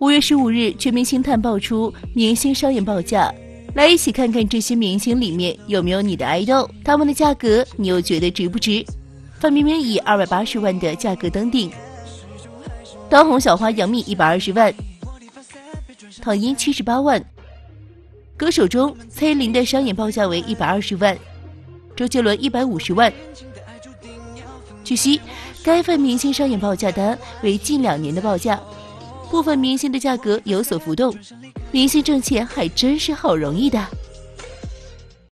五月十五日，全明星探爆出明星商演报价，来一起看看这些明星里面有没有你的爱豆，他们的价格你又觉得值不值？范冰冰以二百八十万的价格登顶，当红小花杨幂一百二十万，唐嫣七十八万。歌手中，蔡依林的商演报价为一百二十万，周杰伦一百五十万。据悉，该份明星商演报价单为近两年的报价。部分明星的价格有所浮动，明星挣钱还真是好容易的。